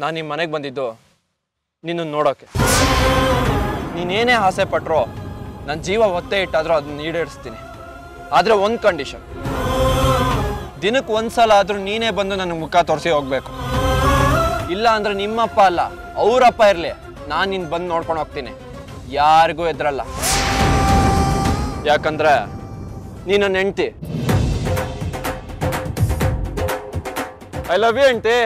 ನಾನು ನಿಮ್ಮ ಮನೆಗೆ ಬಂದಿದ್ದು ನಿನ್ನನ್ನು ನೋಡೋಕ್ಕೆ ನೀನೇನೇ ಆಸೆ ಪಟ್ರೋ ನನ್ನ ಜೀವ ಒತ್ತೆ ಇಟ್ಟಾದರೂ ಅದನ್ನ ಈಡೇರಿಸ್ತೀನಿ. ಆದರೆ ಒಂದು ಕಂಡೀಷನ್ ದಿನಕ್ಕೆ ಒಂದು ಸಲ ಆದರೂ ನೀನೇ ಬಂದು ನನಗೆ ಮುಖ ತೋರಿಸಿ ಹೋಗ್ಬೇಕು. ಇಲ್ಲ ಅಂದರೆ ನಿಮ್ಮಪ್ಪ ಅಲ್ಲ, ಅವರಪ್ಪ ಇರಲಿ. ನಾನು ನಿನ್ನ ಬಂದು ನೋಡ್ಕೊಂಡು ಹೋಗ್ತೀನಿ. ಯಾರಿಗೂ ಎದ್ರಲ್ಲ ಯಾಕಂದ್ರೆ ನೀ ನನ್ನ ಐ ಲವ್ ಯು ಹೆಂಡ್ತಿ